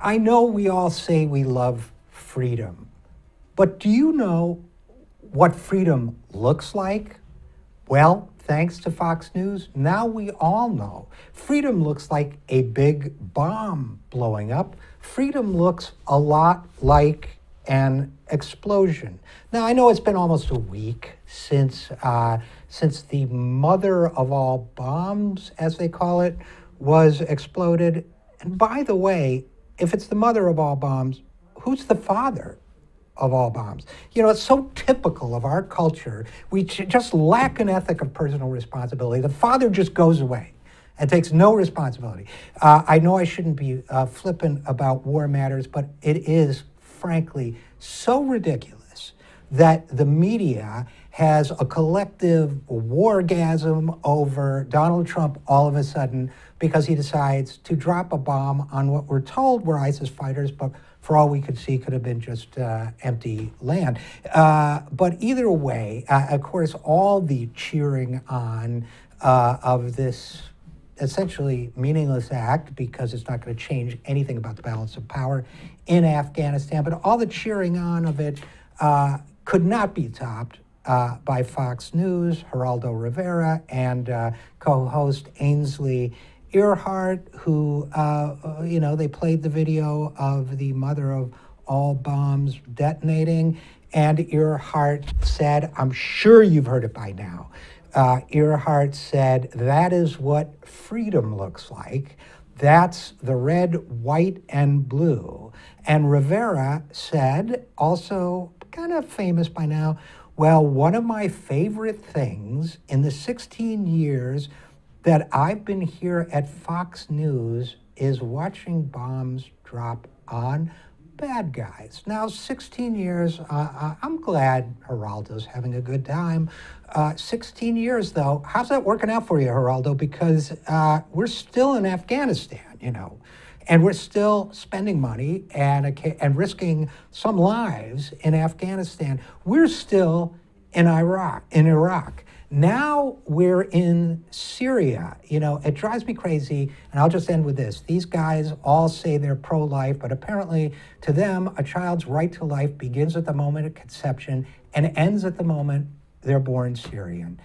I know we all say we love freedom, but do you know what freedom looks like? Well, thanks to Fox News, now we all know. Freedom looks like a big bomb blowing up. Freedom looks a lot like an explosion. Now, I know it's been almost a week since, uh, since the mother of all bombs, as they call it, was exploded. And by the way, if it's the mother of all bombs, who's the father of all bombs? You know, it's so typical of our culture. We just lack an ethic of personal responsibility. The father just goes away and takes no responsibility. Uh, I know I shouldn't be uh, flippant about war matters, but it is, frankly, so ridiculous that the media has a collective wargasm over Donald Trump all of a sudden because he decides to drop a bomb on what we're told were ISIS fighters, but for all we could see, could have been just uh, empty land. Uh, but either way, uh, of course, all the cheering on uh, of this essentially meaningless act because it's not going to change anything about the balance of power in Afghanistan, but all the cheering on of it uh, could not be topped uh, by Fox News, Geraldo Rivera, and uh, co-host Ainsley Earhardt, who, uh, uh, you know, they played the video of the mother of all bombs detonating, and Earhardt said, I'm sure you've heard it by now. Uh, Earhardt said, that is what freedom looks like. That's the red, white, and blue. And Rivera said, also kind of famous by now, well, one of my favorite things in the 16 years that I've been here at Fox News is watching bombs drop on bad guys. Now, 16 years, uh, uh, I'm glad Geraldo's having a good time. Uh, 16 years, though, how's that working out for you, Geraldo? Because uh, we're still in Afghanistan, you know. And we're still spending money and, and risking some lives in Afghanistan. We're still in Iraq. In Iraq. Now we're in Syria. You know, it drives me crazy. And I'll just end with this. These guys all say they're pro life, but apparently to them, a child's right to life begins at the moment of conception and ends at the moment they're born Syrian.